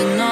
No.